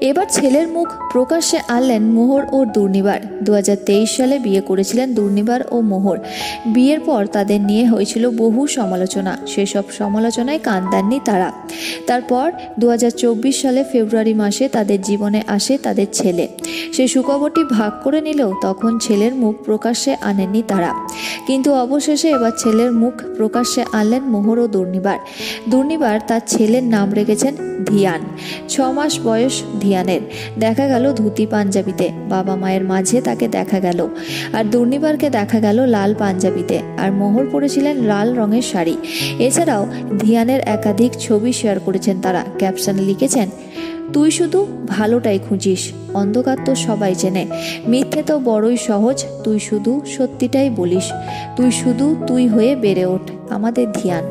এবার ছেলের মুখ প্রকাশ্যে আনলেন মোহর ও দুর্নিবার। দু হাজার তেইশ সালে বিয়ে করেছিলেন দুর্নিবার ও মোহর। বিয়ের পর তাদের নিয়ে হয়েছিল বহু সমালোচনা। সেসব সমালোচনায় কান দেননি তারা। তারপর দু হাজার চব্বিশ সালে ফেব্রুয়ারি মাসে তাদের জীবনে আসে তাদের ছেলে। সে সুখবরটি ভাগ করে নিলেও তখন ছেলের মুখ প্রকাশ্যে আনেননি তারা। কিন্তু অবশেষে এবার ছেলের মুখ প্রকাশ্যে আনলেন মোহর ও দুর্নিবার। দুর্নিবার তার ছেলের নাম রেখেছেন ধিয়ান। ছ মাস বয়স ধিয়ানের দেখা গেল ধুতি পাঞ্জাবিতে। বাবা মায়ের মাঝে তাকে দেখা গেল। আর দুর্নিবারকে দেখা গেল লাল পাঞ্জাবিতে। আর মোহর পরেছিলেন লাল রঙের শাড়ি। এছাড়াও ধিয়ানের একাধিক ছবি শেয়ার করেছেন তারা। ক্যাপশনে লিখেছেন, তুই শুধু ভালোটাই খুঁজিস, অন্ধকার তো সবাই চেনে। মিথ্যে তো বড়ই সহজ, তুই শুধু সত্যিটাই বলিস। তুই শুধু তুই হয়ে বেড়ে ওঠ আমাদের ধিয়ান।